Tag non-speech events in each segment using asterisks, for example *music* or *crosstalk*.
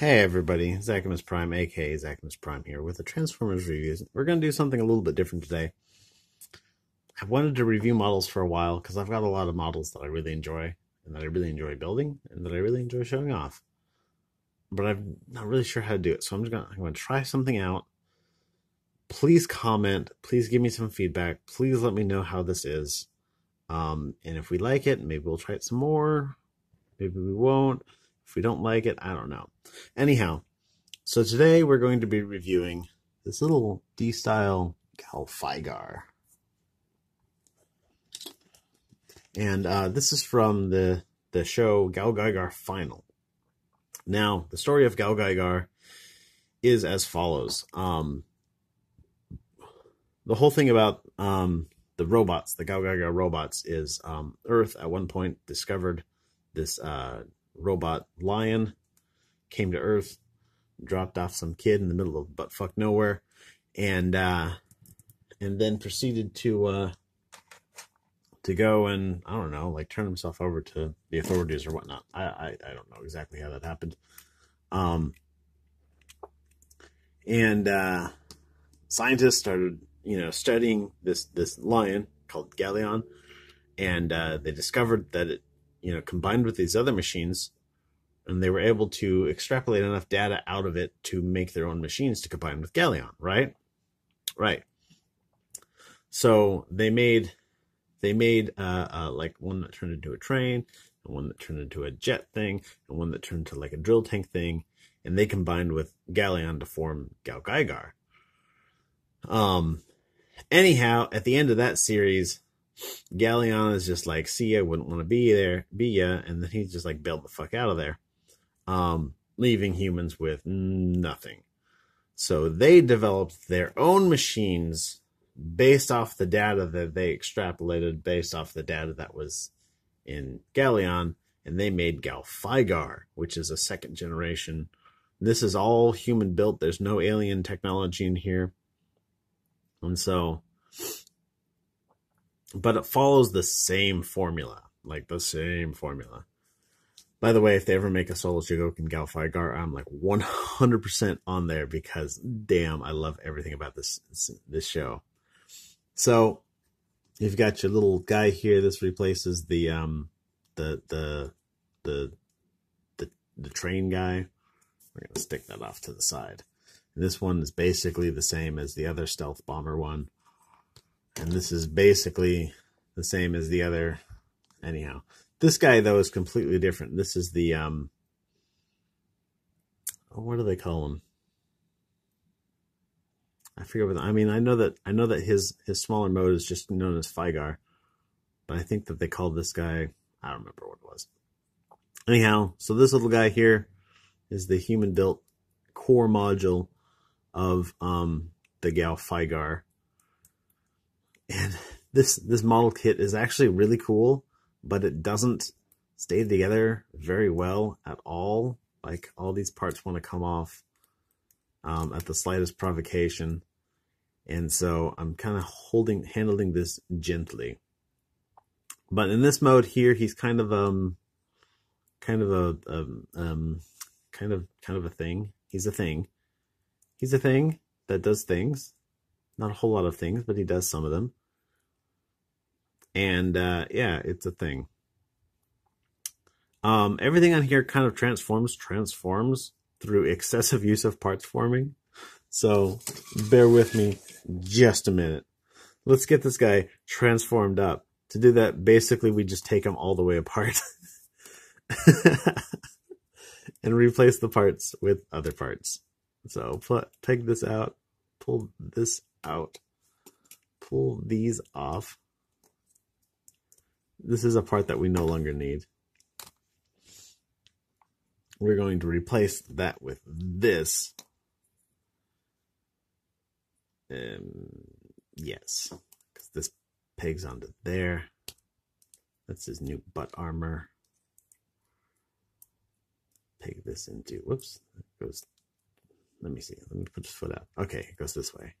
Hey everybody, Xakimus Prime, aka Xakimus Prime here with the Transformers reviews. We're going to do something a little bit different today. I've wanted to review models for a while because I've got a lot of models that I really enjoy and that I really enjoy building and that I really enjoy showing off. But I'm not really sure how to do it, so I'm just going to, going to try something out. Please comment, please give me some feedback, please let me know how this is. Um, and if we like it, maybe we'll try it some more. Maybe we won't. If we don't like it, I don't know. Anyhow, so today we're going to be reviewing this little D-style GaoFighGar. And uh, this is from the, the show GaoGaiGar Final. Now, the story of GaoGaiGar is as follows. Um, the whole thing about um, the robots, the GaoGaiGar robots, is um, Earth at one point discovered this uh, robot lion came to Earth, dropped off some kid in the middle of buttfuck nowhere, and uh, and then proceeded to uh, to go and I don't know, like turn himself over to the authorities or whatnot. I I, I don't know exactly how that happened. Um, and uh, scientists started, you know, studying this this lion called Galeon, and uh, they discovered that it you know, combined with these other machines, and they were able to extrapolate enough data out of it to make their own machines to combine with Galeon, right? Right. So they made they made uh, uh, like one that turned into a train, and one that turned into a jet thing, and one that turned into like a drill tank thing, and they combined with Galeon to form GaoGaiGar. Um, anyhow, at the end of that series, Galeon is just like, see ya, wouldn't want to be there, be ya, and then he's just like bailed the fuck out of there, um, leaving humans with nothing. So they developed their own machines based off the data that they extrapolated based off the data that was in Galleon, and they made GaoFighGar, which is a second generation. This is all human built. There's no alien technology in here. And so but it follows the same formula, like the same formula. By the way, if they ever make a Soul of Chogokin GaoFighGar, I'm like 100% on there because damn, I love everything about this this show. So, you've got your little guy here. This replaces the um the the the the the train guy. We're gonna stick that off to the side. And this one is basically the same as the other stealth bomber one. And this is basically the same as the other. Anyhow, this guy though is completely different. This is the um. Oh, what do they call him? I forget what. I mean, I know that I know that his his smaller mode is just known as FighGar, but I think that they called this guy. I don't remember what it was. Anyhow, so this little guy here is the human built core module of um the GaoFighGar and this this model kit is actually really cool, but it doesn't stay together very well at all. Like all these parts want to come off um, at the slightest provocation, and so I'm kind of holding handling this gently. But in this mode here, he's kind of um kind of a um, um kind of kind of a thing. He's a thing. He's a thing that does things. Not a whole lot of things, but he does some of them. And uh, yeah, it's a thing. Um, everything on here kind of transforms, transforms through excessive use of parts forming. So bear with me just a minute. Let's get this guy transformed up. To do that, basically, we just take him all the way apart *laughs* and replace the parts with other parts. So take this out, pull this out, pull these off. This is a part that we no longer need. We're going to replace that with this. Um, yes, because this pegs onto there. That's his new butt armor. Peg this into, whoops, goes, let me see, let me put his foot out. Okay, it goes this way.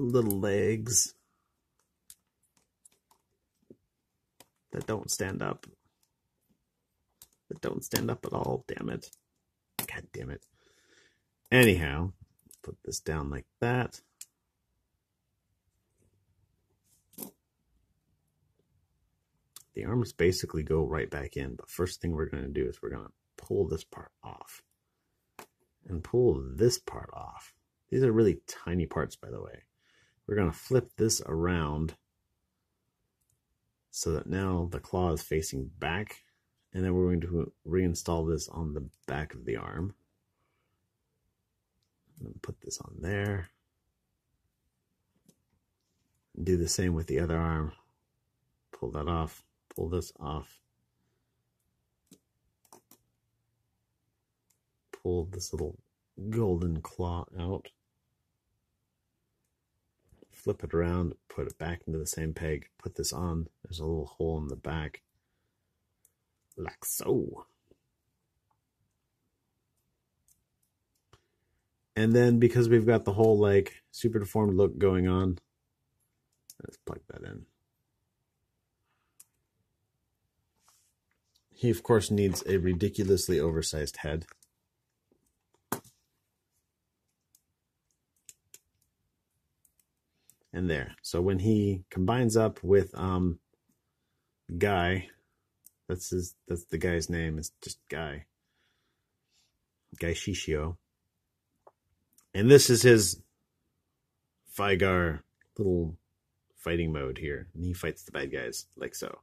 Little legs. that don't stand up. That don't stand up at all, damn it. God damn it. Anyhow, put this down like that. The arms basically go right back in, but first thing we're going to do is we're going to pull this part off and pull this part off. These are really tiny parts, by the way. We're going to flip this around so that now the claw is facing back and then we're going to reinstall this on the back of the arm. And put this on there. Do the same with the other arm. Pull that off. Pull this off. Pull this little golden claw out. Flip it around, put it back into the same peg, put this on. There's a little hole in the back like so. And then because we've got the whole like super deformed look going on, let's plug that in. He of course needs a ridiculously oversized head. And there. So when he combines up with um Guy, that's his. That's the guy's name. It's just Guy. Guy Shishio. And this is his FighGar little fighting mode here. And he fights the bad guys like so.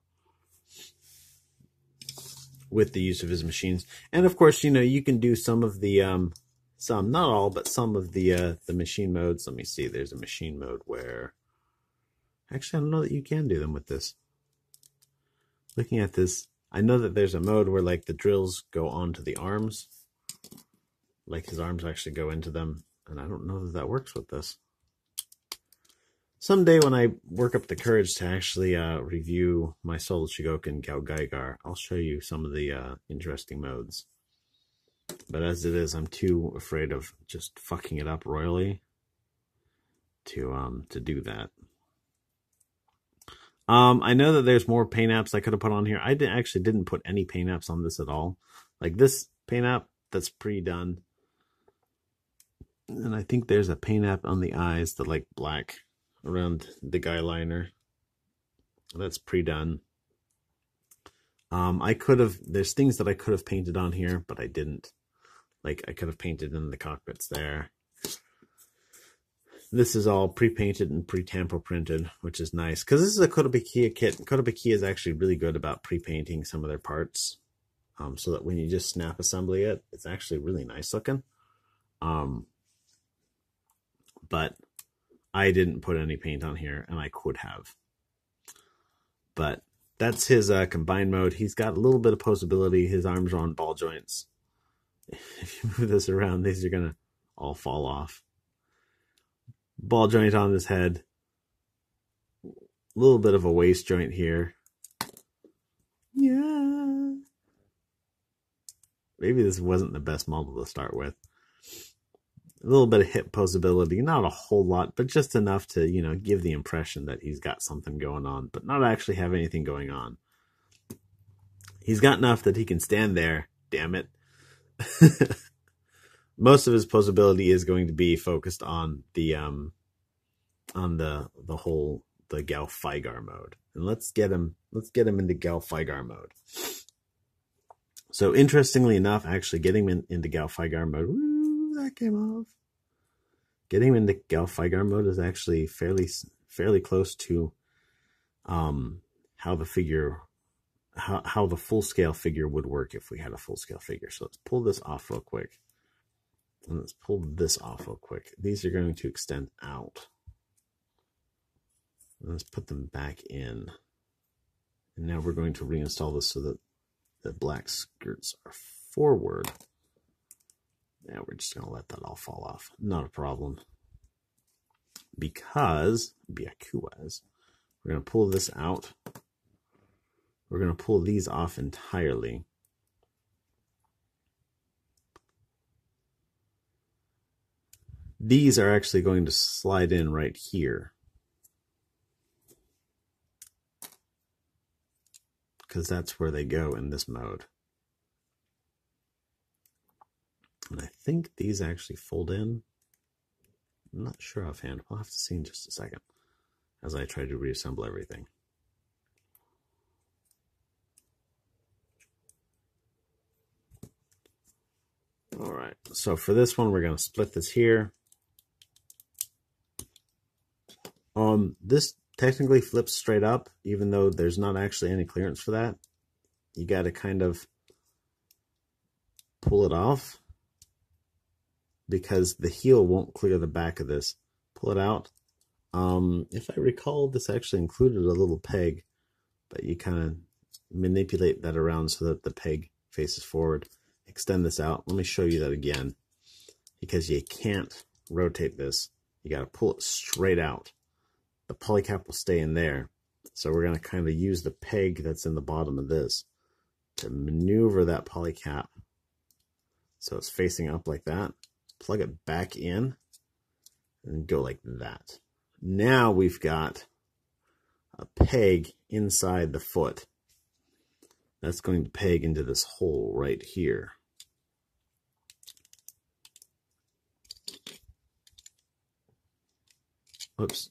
With the use of his machines. And of course, you know, you can do some of the um some, not all, but some of the uh the machine modes. Let me see. There's a machine mode where actually I don't know that you can do them with this. Looking at this, I know that there's a mode where like the drills go onto the arms. Like his arms actually go into them. And I don't know that that works with this. Someday when I work up the courage to actually uh, review my Soul Chogokin GaoGaiGar, I'll show you some of the uh, interesting modes. But as it is, I'm too afraid of just fucking it up royally to um to do that. Um, I know that there's more paint apps I could have put on here. I didn't, actually didn't put any paint apps on this at all. Like this paint app, that's pre-done. And I think there's a paint app on the eyes, the like black around the guy liner. That's pre-done. Um, I could have, there's things that I could have painted on here, but I didn't. Like I could have painted in the cockpits there. This is all pre-painted and pre-tampo printed, which is nice. Because this is a Kotobukiya kit. Kotobukiya is actually really good about pre-painting some of their parts. Um, so that when you just snap assembly it, it's actually really nice looking. Um, but I didn't put any paint on here, and I could have. But that's his uh, combined mode. He's got a little bit of posability. His arms are on ball joints. *laughs* If you move this around, these are going to all fall off ball joint on his head. A little bit of a waist joint here. Yeah. Maybe this wasn't the best model to start with. A little bit of hip posability, not a whole lot, but just enough to, you know, give the impression that he's got something going on, but not actually have anything going on. He's got enough that he can stand there, damn it. *laughs* most of his posability is going to be focused on the um on the the whole the GaoFighGar mode. And let's get him let's get him into GaoFighGar mode. So interestingly enough, actually getting him in, into GaoFighGar mode, woo, that came off. Getting into GaoFighGar mode is actually fairly fairly close to um how the figure how how the full scale figure would work if we had a full scale figure. So let's pull this off real quick. And let's pull this off real quick. These are going to extend out. Let's put them back in. And now we're going to reinstall this so that the black skirts are forward. Now we're just going to let that all fall off. Not a problem. Because, Byakuas, we're going to pull this out. We're going to pull these off entirely. These are actually going to slide in right here. because that's where they go in this mode. And I think these actually fold in. I'm not sure offhand. We'll have to see in just a second as I try to reassemble everything. All right, so for this one, we're going to split this here. Um, this technically flips straight up, even though there's not actually any clearance for that. You got to kind of pull it off because the heel won't clear the back of this. Pull it out. Um, if I recall, this actually included a little peg, but you kind of manipulate that around so that the peg faces forward. Extend this out. Let me show you that again because you can't rotate this. You got to pull it straight out. The polycap will stay in there. So we're going to kind of use the peg that's in the bottom of this to maneuver that polycap so it's facing up like that plug it back in and go like that. Now we've got a peg inside the foot. That's going to peg into this hole right here. Oops,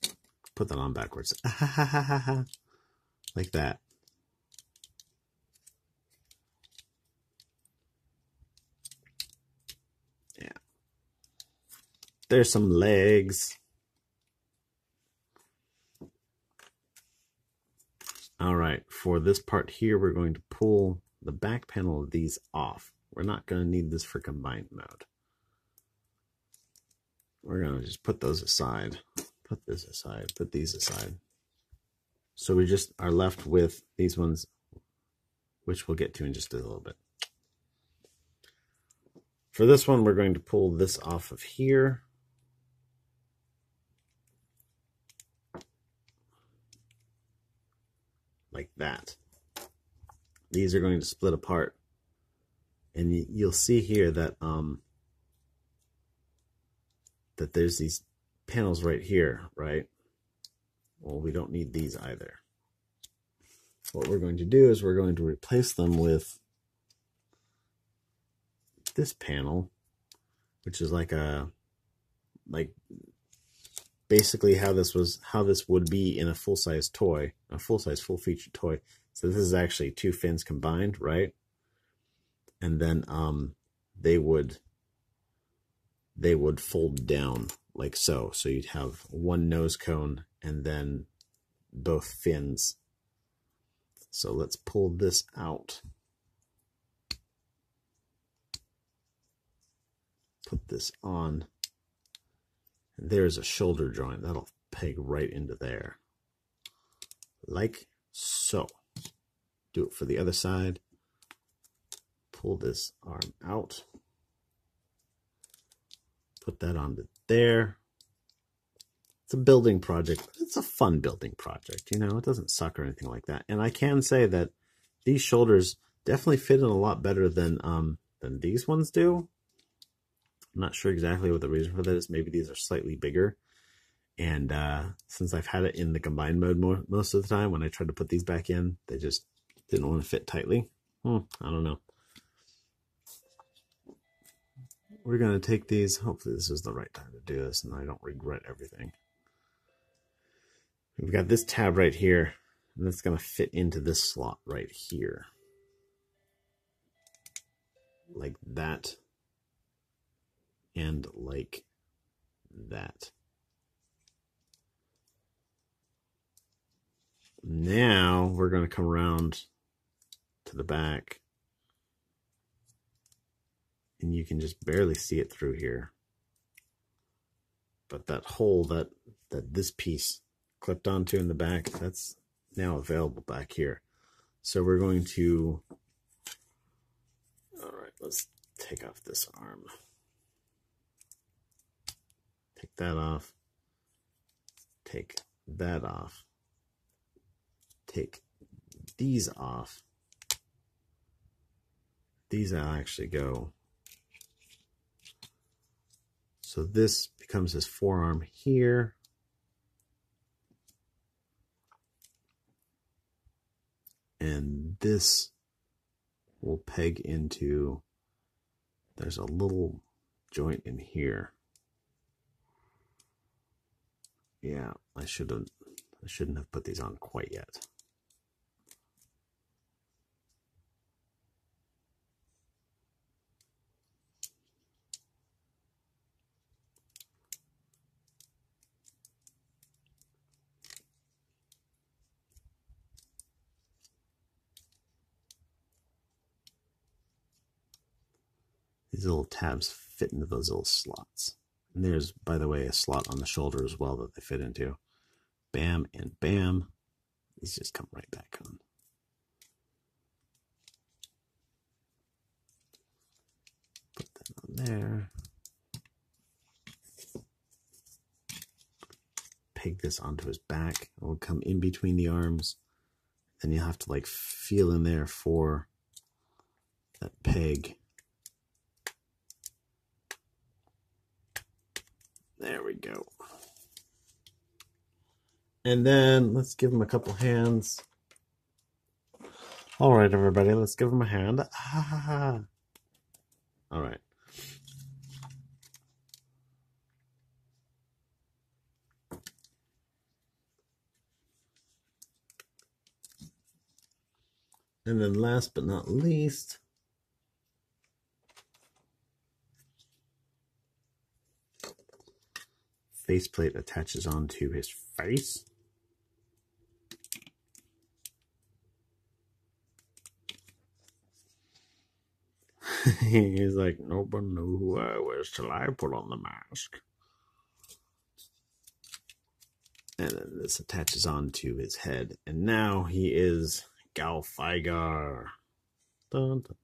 put that on backwards. *laughs* like that. There's some legs. All right, for this part here, we're going to pull the back panel of these off. We're not going to need this for combined mode. We're going to just put those aside. Put this aside, put these aside. So we just are left with these ones, which we'll get to in just a little bit. For this one, we're going to pull this off of here. Like that. These are going to split apart. And you'll see here that um, that there's these panels right here, right? Well, we don't need these either. What we're going to do is we're going to replace them with this panel, which is like a like basically how this was how this would be in a full size toy, a full size full featured toy. So this is actually two fins combined, right? And then um they would they would fold down like so. So you'd have one nose cone and then both fins. So let's pull this out. Put this on. There's a shoulder joint. That'll peg right into there. Like so. Do it for the other side. Pull this arm out. Put that onto there. It's a building project. It's a fun building project. You know, it doesn't suck or anything like that. And I can say that these shoulders definitely fit in a lot better than um, than these ones do. I'm not sure exactly what the reason for that is. Maybe these are slightly bigger. And uh, since I've had it in the combined mode more, most of the time, when I tried to put these back in, they just didn't want to fit tightly. Hmm, I don't know. We're going to take these. Hopefully this is the right time to do this and I don't regret everything. We've got this tab right here, and that's going to fit into this slot right here. Like that and like that. Now we're going to come around to the back and you can just barely see it through here. But that hole that, that this piece clipped onto in the back, that's now available back here. So we're going to, all right, let's take off this arm. Take that off. Take that off. Take these off. These actually go. So this becomes his forearm here. And this will peg into, there's a little joint in here. Yeah, I should have, I shouldn't have put these on quite yet. These little tabs fit into those little slots. And there's, by the way, a slot on the shoulder as well that they fit into. Bam and bam. These just come right back on. Put that on there. Peg this onto his back. It will come in between the arms. Then you'll have to like feel in there for that peg. There we go. And then let's give him a couple hands. All right, everybody, let's give him a hand. Ah. All right. And then last but not least, faceplate attaches onto his face. *laughs* He's like, nobody knew who I was till I put on the mask. And then this attaches onto his head. And now he is GaoFighGar. Dun, dun.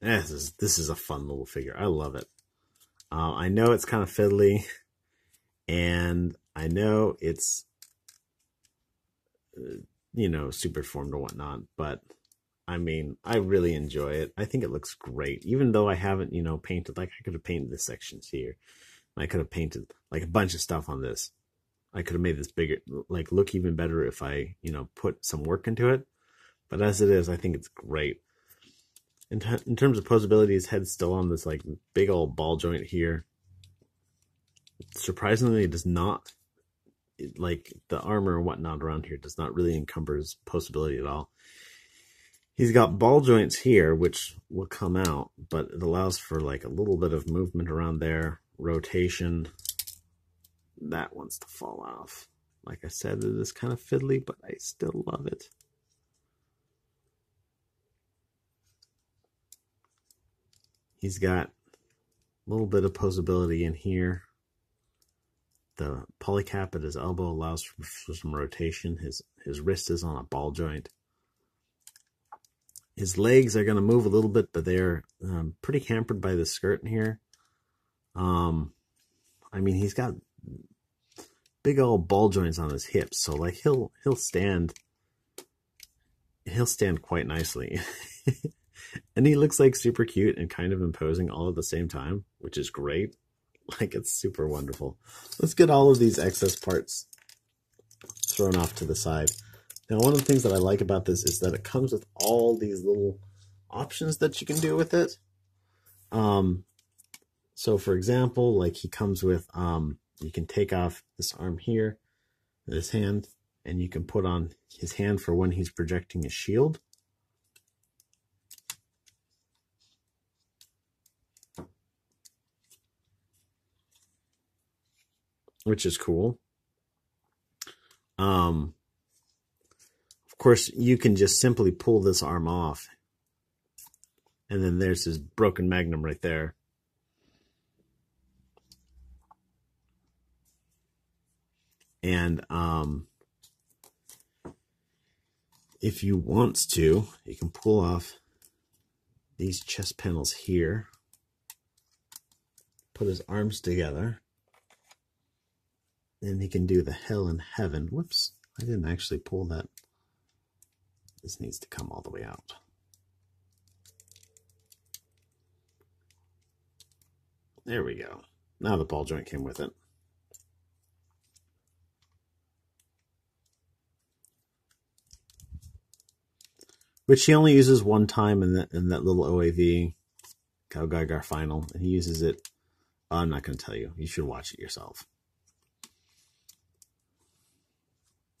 This is this is a fun little figure. I love it. Uh, I know it's kind of fiddly, and I know it's uh, you know super formed or whatnot, but I mean I really enjoy it. I think it looks great, even though I haven't you know painted like I could have painted the sections here. I could have painted like a bunch of stuff on this. I could have made this bigger, like look even better if I, you know, put some work into it. But as it is, I think it's great. In, t- in terms of posability, his head's still on this like big old ball joint here. Surprisingly, it does not, it, like the armor and whatnot around here does not really encumber his posability at all. He's got ball joints here, which will come out, but it allows for like a little bit of movement around there, rotation, that wants to fall off. Like I said, it is kind of fiddly, but I still love it. He's got a little bit of posability in here. The polycap at his elbow allows for, some rotation. His his wrist is on a ball joint. His legs are going to move a little bit, but they're um, pretty hampered by the skirt in here. Um, I mean, he's got big old ball joints on his hips, so like he'll he'll stand he'll stand quite nicely. *laughs* *laughs* and he looks like super cute and kind of imposing all at the same time, which is great. *laughs* Like it's super wonderful. Let's get all of these excess parts thrown off to the side. Now, one of the things that I like about this is that it comes with all these little options that you can do with it. Um, so for example, like he comes with um, you can take off this arm here, this hand, and you can put on his hand for when he's projecting his shield. Which is cool. Um, of course, you can just simply pull this arm off. And then there's his broken magnum right there. And um, if you want to, you can pull off these chest panels here, put his arms together, and he can do the hell in heaven. Whoops, I didn't actually pull that. This needs to come all the way out. There we go. Now the ball joint came with it. which he only uses one time in that in that little OAV GaoGaiGar final, and he uses it. Oh, I'm not going to tell you. You should watch it yourself.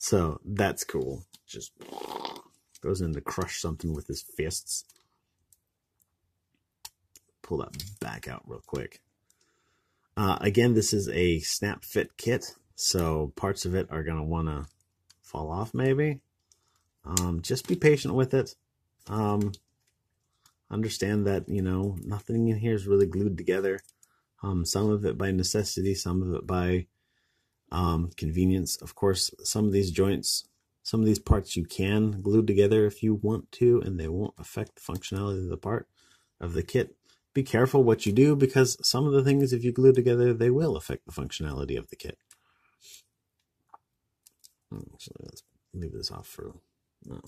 So that's cool. Just goes in to crush something with his fists. Pull that back out real quick. Uh, again, this is a snap fit kit, so parts of it are going to want to fall off maybe. Um, just be patient with it. Um, understand that, you know, nothing in here is really glued together. Um, some of it by necessity, some of it by um, convenience. Of course, some of these joints, some of these parts you can glue together if you want to, and they won't affect the functionality of the part of the kit. Be careful what you do because some of the things, if you glue together, they will affect the functionality of the kit. So let's leave this off for no.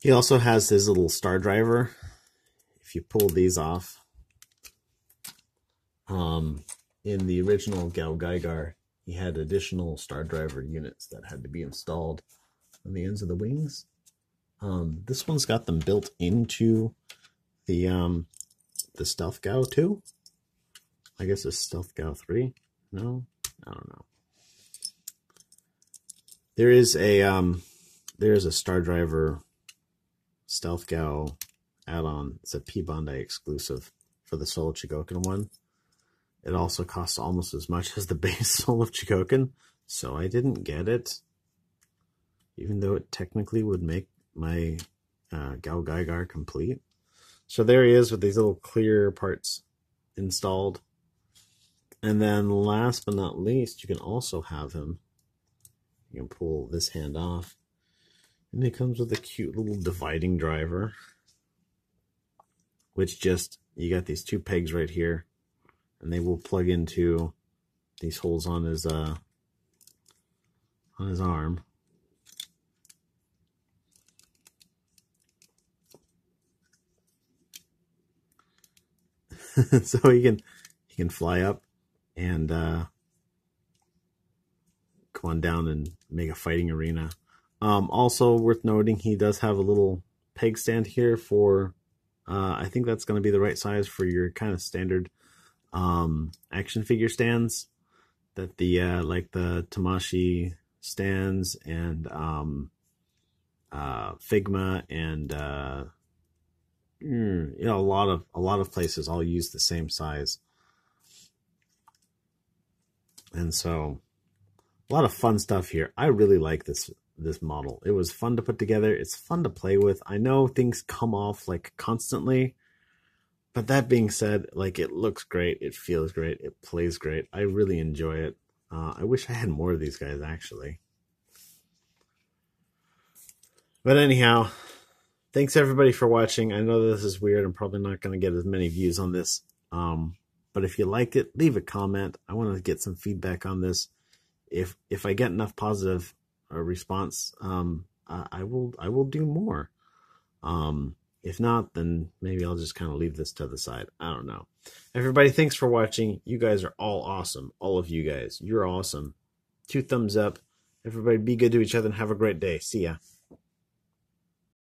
He also has his little star driver. If you pull these off, um, in the original GaoGaiGar, he had additional star driver units that had to be installed on the ends of the wings. Um, this one's got them built into the um, the Stealth Gao 2. I guess it's Stealth Gao 3. No, I don't know. There is a um, there is a Star Driver Stealth Gao add-on. It's a P Bandai exclusive for the Soul of Chogokin one. It also costs almost as much as the base *laughs* Soul of Chogokin, so I didn't get it. Even though it technically would make my uh, GaoGaiGar complete. So there he is with these little clear parts installed. And then last but not least, you can also have him you can pull this hand off. And it comes with a cute little dividing driver. Which just, you got these two pegs right here. And they will plug into these holes on his, uh, on his arm. *laughs* so he can he can fly up and uh, come on down and make a fighting arena. Um, also worth noting, he does have a little peg stand here for, uh, I think that's going to be the right size for your kind of standard um, action figure stands that the, uh, like the Tamashii stands and um, uh, Figma and, uh, mm, you know, a lot of, a lot of places all use the same size. And so a lot of fun stuff here. I really like this this model. It was fun to put together. It's fun to play with. I know things come off like constantly, but that being said, like it looks great, it feels great, it plays great. I really enjoy it. Uh, I wish I had more of these guys actually. But anyhow, thanks everybody for watching. I know this is weird. I'm probably not going to get as many views on this. Um, but if you liked it, leave a comment. I want to get some feedback on this if if I get enough positive uh, response, um, I, I, will I will do more. Um, if not, then maybe I'll just kind of leave this to the side. I don't know. Everybody, thanks for watching. You guys are all awesome. All of you guys, you're awesome. Two thumbs up. Everybody, be good to each other and have a great day. See ya.